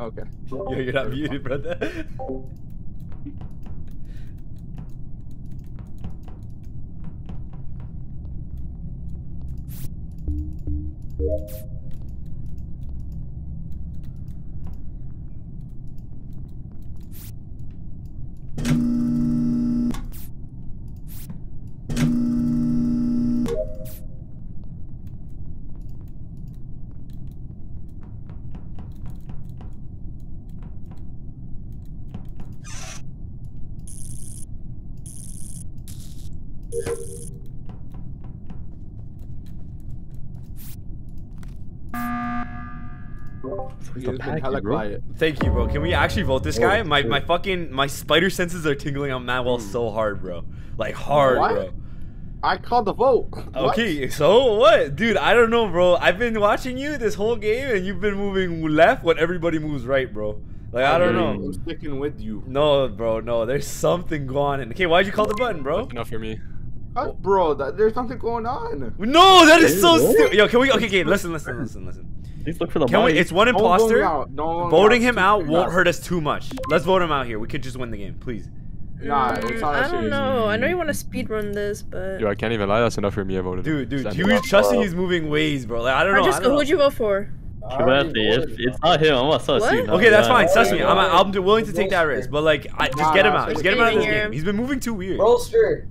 Okay. Yo, you're not muted, brother. Hella quiet. Thank you, bro. Can we actually vote this guy? Oh, my my fucking my spider senses are tingling on Manuel hmm. so hard, bro. Like hard, What? bro. I called the vote. What? Okay, so what, dude? I don't know, bro. I've been watching you this whole game, and you've been moving left when everybody moves right, bro. Like I don't know. I'm sticking with you. No, bro, no. There's something going on. Okay, why'd you call the button, bro? Enough for me. Uh, bro, that, there's something going on. No, that is so stupid. Yo, can we? Okay, okay. Listen, listen, listen, listen. Please look for the Can we? mic. It's one Don't vote imposter. out. Don't Voting out. him out Nah. won't hurt us too much. Let's vote him out here. We could just win the game, please. Nah, it's Mm, not that I don't serious. know. I know you want to speedrun this, but Yo, I can't even lie. That's enough for me. I voted. Dude, dude, Send you it. was trusting his moving ways, bro. Like I don't know. I Francesco, don't know. who'd you vote for? Humanity, it's not him, I'm gonna sus What? Okay, that's fine. Trust me, I'm, I'm willing to take that risk. But like, I, just Nah, get him out. Just get him out of this hear game. He's been moving too weird. Roaster.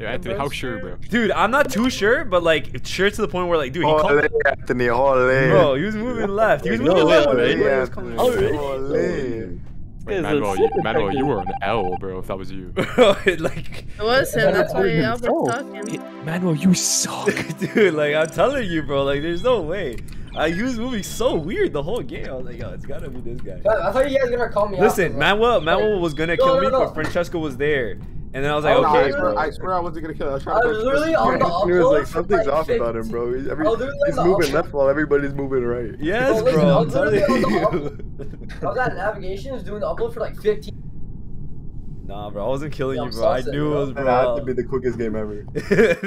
Yo, Anthony, how sure, bro? Dude, I'm not too sure, but like, sure to the point where like, dude, he Holy, called. Anthony, holy. Bro, he was moving left. He was No, moving left. when alright. everybody Yeah, was coming. Alright. Wait, Manuel, you, Manuel, you were an L, bro. If that was you. Bro, like, It was him. That's why Manuel Albert's himself. talking. Manuel, you suck. dude, like, I'm telling you, bro. Like, there's no way. Uh, he was moving so weird the whole game. I was like, yo, it's gotta be this guy. I thought you guys were gonna call me. Listen, for that. Manuel, Manuel was gonna No, kill no, me, no. but Francesco was there. And then I was like, Oh, Nah, okay, I, swear. I swear I wasn't gonna kill. I was I trying to. was literally on the He was like, something's like off about him, bro. He's, every, I was literally he's moving left while everybody's moving right. Yes, Bro, listen, bro. I I'm was telling literally on you. I was at navigation, was doing the upload for like 15. nah, bro. I wasn't killing Yeah, you, I'm bro. I knew it bro. was, That had to be the quickest game ever.